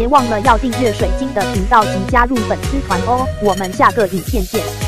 别忘了要订阅水晶的频道及加入粉丝团哦，我们下个影片见。